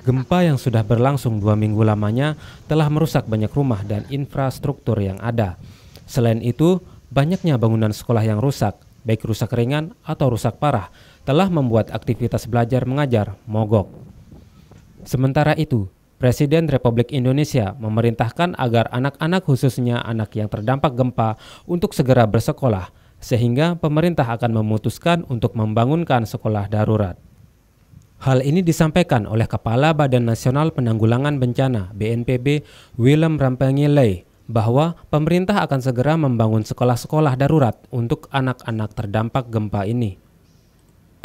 Gempa yang sudah berlangsung dua minggu lamanya telah merusak banyak rumah dan infrastruktur yang ada. Selain itu, banyaknya bangunan sekolah yang rusak, baik rusak ringan atau rusak parah, telah membuat aktivitas belajar mengajar mogok. Sementara itu, Presiden Republik Indonesia memerintahkan agar anak-anak khususnya anak yang terdampak gempa untuk segera bersekolah, sehingga pemerintah akan memutuskan untuk membangunkan sekolah darurat. Hal ini disampaikan oleh Kepala Badan Nasional Penanggulangan Bencana BNPB Willem Rampangilei bahwa pemerintah akan segera membangun sekolah-sekolah darurat untuk anak-anak terdampak gempa ini.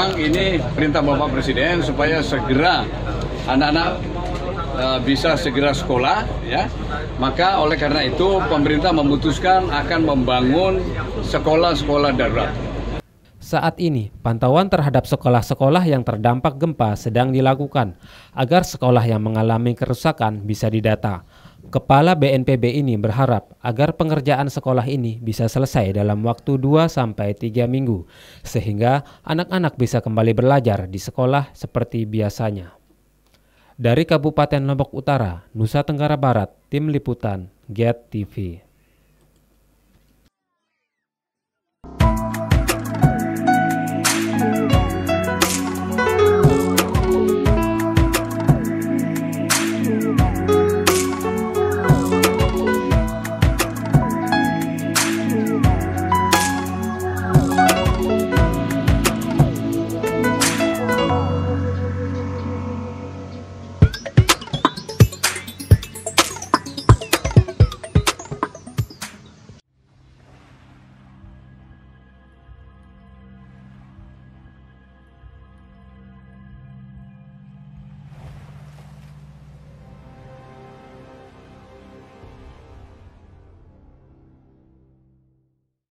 Ini perintah Bapak Presiden supaya segera anak-anak uh, bisa segera sekolah ya. Maka oleh karena itu pemerintah memutuskan akan membangun sekolah-sekolah darurat. Saat ini, pantauan terhadap sekolah-sekolah yang terdampak gempa sedang dilakukan agar sekolah yang mengalami kerusakan bisa didata. Kepala BNPB ini berharap agar pengerjaan sekolah ini bisa selesai dalam waktu 2-3 minggu, sehingga anak-anak bisa kembali belajar di sekolah seperti biasanya. Dari Kabupaten Lombok Utara, Nusa Tenggara Barat, Tim Liputan, GET TV.